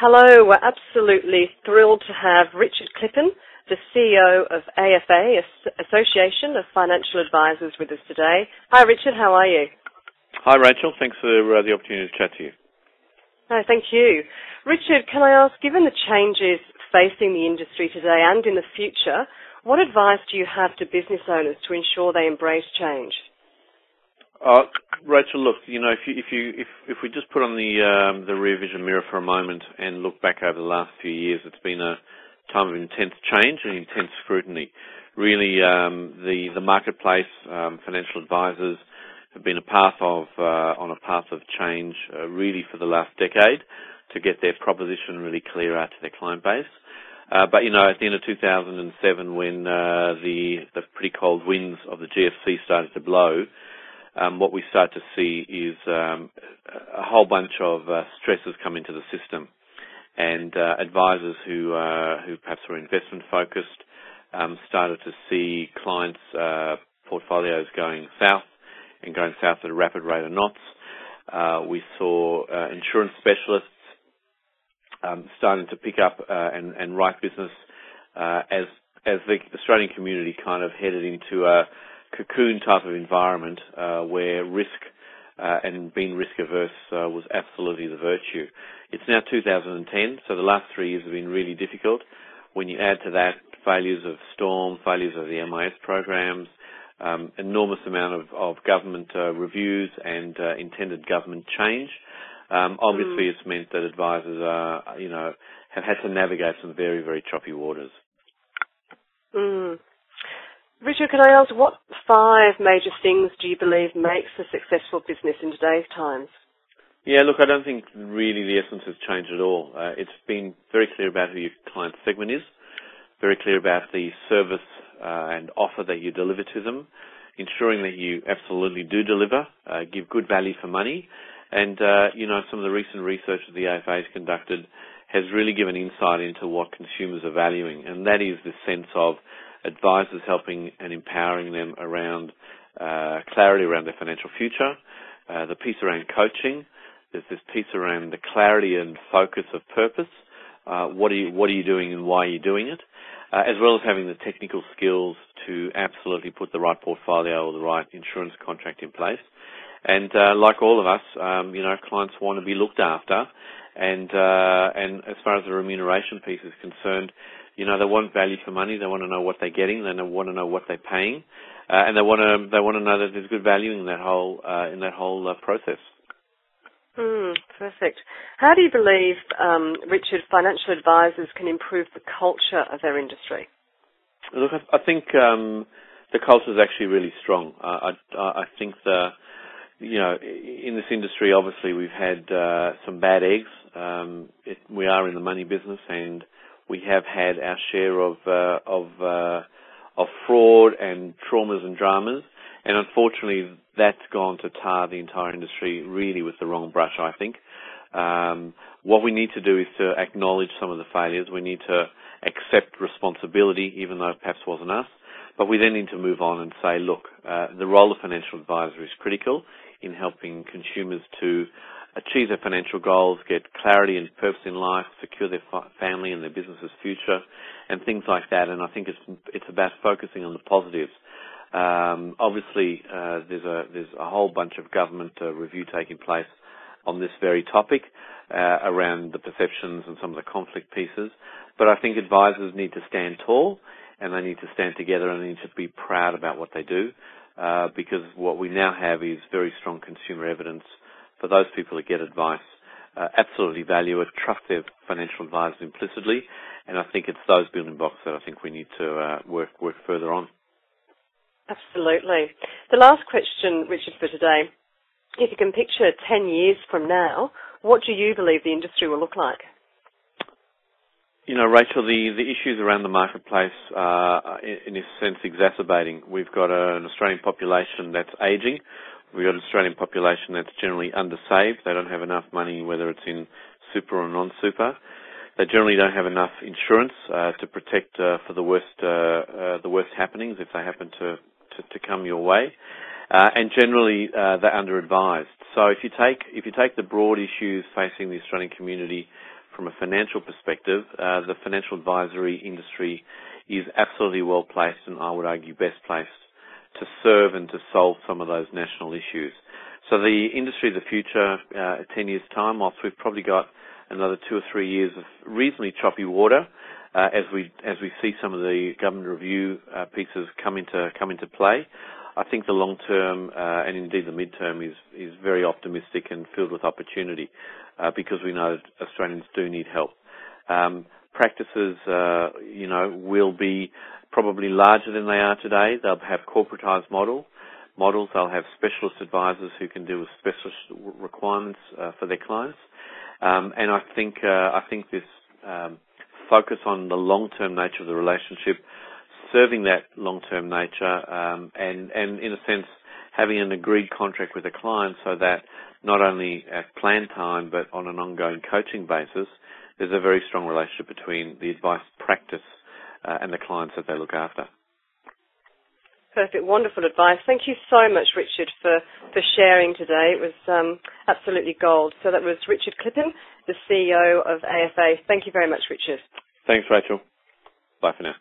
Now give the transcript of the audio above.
Hello, we're absolutely thrilled to have Richard Klipin, the CEO of AFA, Association of Financial Advisors, with us today. Hi, Richard. How are you? Hi, Rachel. Thanks for uh, the opportunity to chat to you. No, thank you. Richard, can I ask, given the changes facing the industry today and in the future, what advice do you have to business owners to ensure they embrace change? Uh, Rachel, look, you know, if you if you if if we just put on the um, the rear vision mirror for a moment and look back over the last few years, it's been a time of intense change and intense scrutiny. Really, um, the the marketplace, um, financial advisors have been a path of uh, on a path of change, uh, really for the last decade, to get their proposition really clear out to their client base. Uh, but you know, at the end of 2007, when uh, the the pretty cold winds of the GFC started to blow um, what we start to see is um, a whole bunch of uh, stresses come into the system, and uh, advisors who uh, who perhaps were investment focused um, started to see clients' uh, portfolios going south and going south at a rapid rate of knots. Uh, we saw uh, insurance specialists um, starting to pick up and, and, write business as as the Australian community kind of headed into a cocoon type of environment uh, where risk uh, and being risk averse uh, was absolutely the virtue. It's now 2010, so the last three years have been really difficult. When you add to that failures of Storm, failures of the MIS programs, um, enormous amount of, of government uh, reviews and uh, intended government change. Um, obviously, mm. it's meant that advisors are, you know, have had to navigate some very, very choppy waters. Mm. Richard, can I ask what five major things do you believe makes a successful business in today's times? Yeah, look, I don't think really the essence has changed at all. Uh, it's been very clear about who your client segment is, very clear about the service uh, and offer that you deliver to them, ensuring that you absolutely do deliver, uh, give good value for money, and uh, you know some of the recent research that the AFA has conducted has really given insight into what consumers are valuing, and that is the sense of advisors helping and empowering them around uh, clarity around their financial future, uh, the piece around coaching, there's this piece around the clarity and focus of purpose. Uh, what are you what are you doing and why are you doing it? Uh, as well as having the technical skills to absolutely put the right portfolio or the right insurance contract in place. And uh, like all of us, um, you know, clients want to be looked after, and uh, and as far as the remuneration piece is concerned, you know, they want value for money. They want to know what they're getting. They want to know what they're paying, uh, and they want to they want to know that there's good value in that whole uh, in that whole uh, process. Mm, perfect. How do you believe, um, Richard, financial advisors can improve the culture of their industry? Look, I, I think um, the culture is actually really strong. I, I, I think the you know, in this industry, obviously we've had uh, some bad eggs. Um, it, we are in the money business, and we have had our share of uh, of uh, of fraud and traumas and dramas, and unfortunately, that's gone to tar the entire industry really with the wrong brush. I think. Um, what we need to do is to acknowledge some of the failures. We need to accept responsibility, even though it perhaps wasn't us. But we then need to move on and say, look, uh, the role of financial advisor is critical in helping consumers to achieve their financial goals, get clarity and purpose in life, secure their family and their business's future, and things like that. And I think it's it's about focusing on the positives. Um, obviously, uh, there's a there's a whole bunch of government uh, review taking place on this very topic uh, around the perceptions and some of the conflict pieces. But I think advisors need to stand tall and they need to stand together and they need to be proud about what they do. Uh, because what we now have is very strong consumer evidence for those people that get advice, uh, absolutely value it, trust their financial advisors implicitly, and I think it's those building blocks that I think we need to uh, work work further on. Absolutely. The last question, Richard, for today. If you can picture 10 years from now, what do you believe the industry will look like? You know, Rachel, the, the issues around the marketplace are, in, in a sense, exacerbating. We've got an Australian population that's ageing. We've got an Australian population that's generally undersaved. They don't have enough money, whether it's in super or non-super. They generally don't have enough insurance uh, to protect uh, for the worst uh, uh the worst happenings if they happen to to, to come your way, uh, and generally uh, they're under-advised. So if you take if you take the broad issues facing the Australian community from a financial perspective, uh, the financial advisory industry is absolutely well placed and I would argue best placed to serve and to solve some of those national issues. So the industry of the future, uh, 10 years time, whilst we've probably got another two or three years of reasonably choppy water, uh, as we as we see some of the government review uh, pieces come into come into play, I think the long term uh, and indeed the midterm is is very optimistic and filled with opportunity uh, because we know Australians do need help. Um, practices, uh, you know, will be probably larger than they are today. They'll have corporatized model models. They'll have specialist advisors who can deal with specialist requirements uh, for their clients. Um, and I think uh, I think this um, focus on the long-term nature of the relationship serving that long-term nature um, and, and in a sense having an agreed contract with a client so that not only at plan time but on an ongoing coaching basis, there's a very strong relationship between the advice practice uh, and the clients that they look after. Perfect, wonderful advice. Thank you so much, Richard, for, for sharing today. It was um, absolutely gold. So that was Richard Klipin, the CEO of AFA. Thank you very much, Richard. Thanks, Rachel. Bye for now.